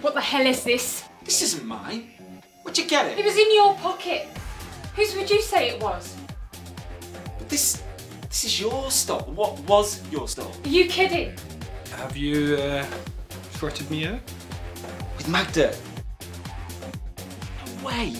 What the hell is this? This isn't mine. Where'd you get it? It was in your pocket. Whose would you say it was? But this, this is your stuff. What was your stuff? Are you kidding? Have you uh, sorted me out? With Magda? No way.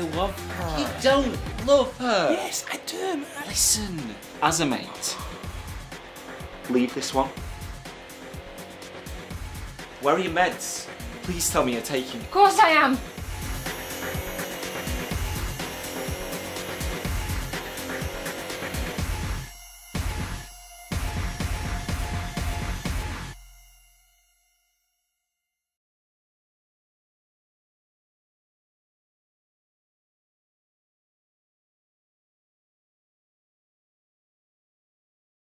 I love her. You don't love her. Yes, I do. Listen, as a mate, leave this one. Where are your meds? Please tell me you're taking. Of course I am.